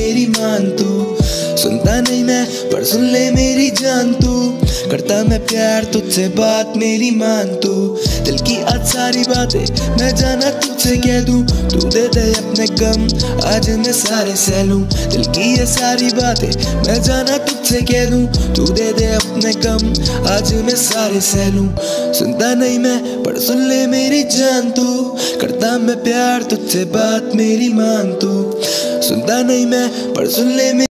मेरी मान तू। सुनता नहीं मैं, पर सुन ले मेरी जान तू। करता मैं प्यार, तुझसे बात मेरी मान तू। दिल की आज सारी बातें मैं जाना तुझसे कह दूँ। तू दे दे अपने गम, आज मैं सारे सह लूँ। दिल की ये सारी बातें मैं जाना तुझसे कह दूँ। तू दे दे अपने गम, आज मैं सारे सह लूँ। सुनता नहीं मैं, पर सुन ले मेरी जान तू। करता मैं प्यार, तुझसे बात मेरी मान तू। सुनता नहीं मैं पर सुन ले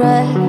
trust